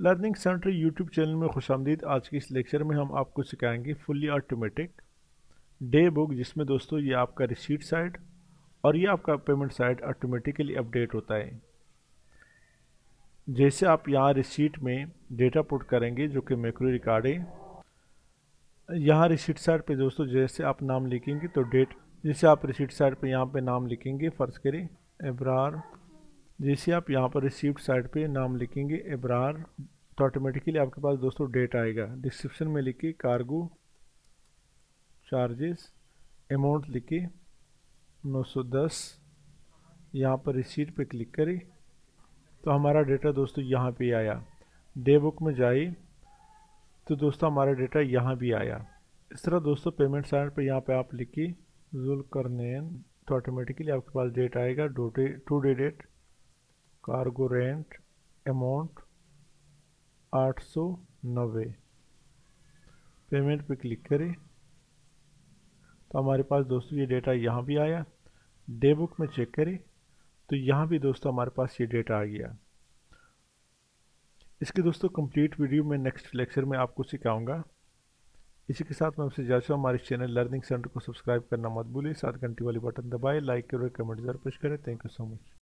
Learning centre YouTube channel में खुश आमदीद। आज के इस लेक्चर में हम आपको सिखाएँगे फुल्ली ऑटोमेटिक डे बुक, जिसमें दोस्तों ये आपका रिसीट साइड और ये आपका पेमेंट साइड ऑटोमेटिकली अपडेट होता है। जैसे आप यहाँ रिसीट में डेटा पुट करेंगे, जो कि मैक्रो रिकॉर्ड है, यहाँ रिसीट साइड पे दोस्तों जैसे आप नाम लिखेंगे तो डेट, जैसे आप रिसीट साइड पे यहाँ पे नाम लिखेंगे, फ़र्ज़ करें, एब्रार जैसे आप यहाँ पर रिसीप्ट साइड पे नाम लिखेंगे एब्रार तो ऑटोमेटिकली आपके पास दोस्तों डेट आएगा। डिस्क्रिप्शन में लिखिए कार्गो चार्जेस अमाउंट लिखिए 910 यहाँ पर रिसीट पे क्लिक करें तो हमारा डेटा दोस्तों यहाँ पे आया। डे बुक में जाए तो दोस्तों हमारा डेटा यहाँ भी आया। इस तरह दोस्तों पेमेंट साइड पे यहाँ पे आप लिखिए जुल करनेन तो ऑटोमेटिकली आपके पास डेट आएगा today date cargo rent amount आठ सौ नब्बे। पेमेंट पे क्लिक करें। तो हमारे पास दोस्तों ये डेटा यहाँ भी आया। डे बुक में चेक करें। तो यहाँ भी दोस्तों हमारे पास ये डेटा आ गया। इसके दोस्तों कंप्लीट वीडियो में नेक्स्ट लेक्चर में आपको सिखाऊँगा। इसी के साथ मैं आपसे जाचूँ हमारे चैनल लर्निंग सेंटर को सब्सक्राइब करना मत भूलिए। सात घंटे वाली बटन दबाए। लाइक करें कमेंट ज़रूर पुश करें। Thank you so much.